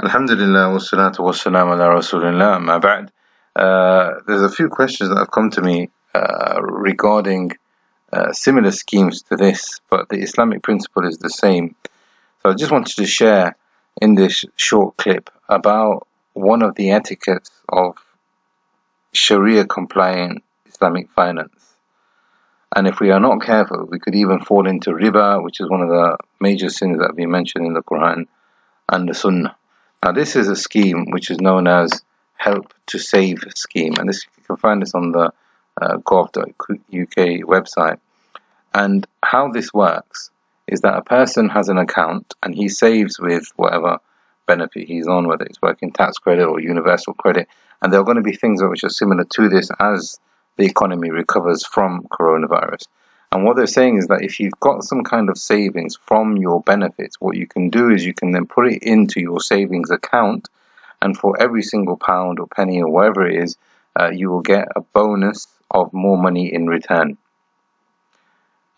Alhamdulillah wa salatu wa ala rasulillah ma ba'd. Uh, there's a few questions that have come to me uh, regarding uh, similar schemes to this, but the Islamic principle is the same. So I just wanted to share in this short clip about one of the etiquettes of Sharia compliant Islamic finance. And if we are not careful, we could even fall into riba, which is one of the major sins that have been mentioned in the Quran and the Sunnah. Now, this is a scheme which is known as Help to Save scheme, and this you can find this on the uh, gov.uk website. And how this works is that a person has an account and he saves with whatever benefit he's on, whether it's working tax credit or universal credit, and there are going to be things which are similar to this as the economy recovers from coronavirus. And what they're saying is that if you've got some kind of savings from your benefits, what you can do is you can then put it into your savings account, and for every single pound or penny or whatever it is, uh, you will get a bonus of more money in return.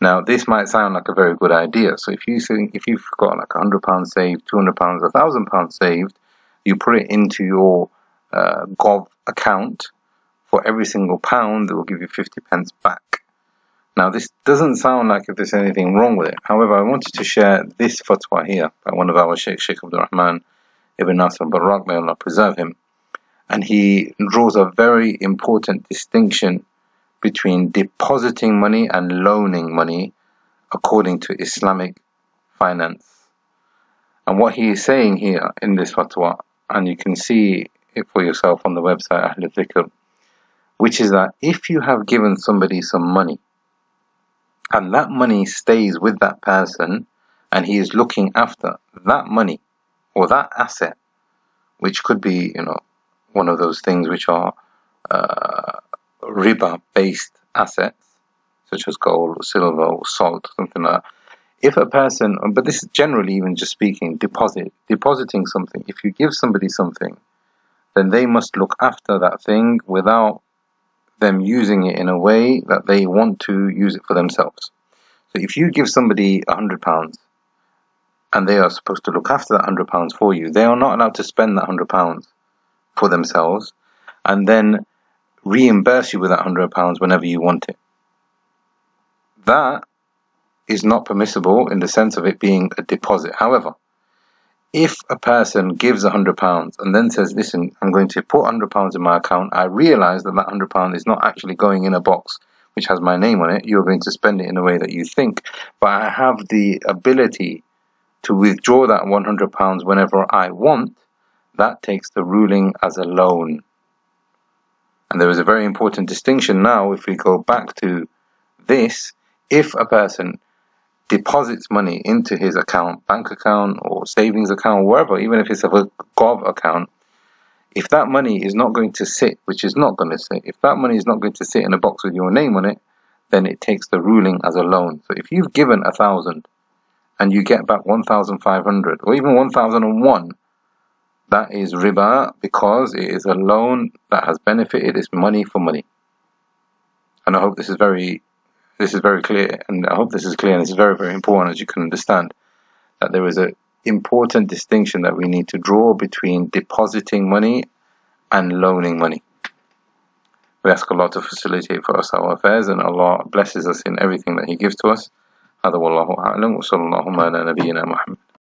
Now, this might sound like a very good idea. So if you think if you've got like hundred pounds saved, two hundred pounds, a thousand pounds saved, you put it into your uh, Gov account. For every single pound, they will give you fifty pence back. Now, this doesn't sound like if there's anything wrong with it. However, I wanted to share this fatwa here by one of our Sheikh, Sheikh Abdul Rahman ibn Nasr Barak, may Allah preserve him. And he draws a very important distinction between depositing money and loaning money according to Islamic finance. And what he is saying here in this fatwa, and you can see it for yourself on the website Ahl Dhikr, which is that if you have given somebody some money, and that money stays with that person and he is looking after that money or that asset, which could be, you know, one of those things which are uh, riba based assets, such as gold or silver or salt, something like that. If a person, but this is generally even just speaking, deposit, depositing something, if you give somebody something, then they must look after that thing without them using it in a way that they want to use it for themselves. So if you give somebody a hundred pounds and they are supposed to look after that hundred pounds for you, they are not allowed to spend that hundred pounds for themselves and then reimburse you with that hundred pounds whenever you want it. That is not permissible in the sense of it being a deposit. However, if a person gives hundred pounds and then says, "Listen, I'm going to put hundred pounds in my account," I realise that that hundred pound is not actually going in a box which has my name on it. You're going to spend it in a way that you think, but I have the ability to withdraw that one hundred pounds whenever I want. That takes the ruling as a loan. And there is a very important distinction now if we go back to this. If a person deposits money into his account, bank account or savings account, wherever, even if it's a Gov account, if that money is not going to sit, which is not going to sit, if that money is not going to sit in a box with your name on it, then it takes the ruling as a loan. So if you've given a thousand and you get back 1,500 or even 1,001, that is riba because it is a loan that has benefited. It's money for money. And I hope this is very this is very clear, and I hope this is clear, and this is very, very important as you can understand that there is an important distinction that we need to draw between depositing money and loaning money. We ask Allah to facilitate for us our affairs, and Allah blesses us in everything that He gives to us. هذا والله أعلم وصلى الله على نبينا محمد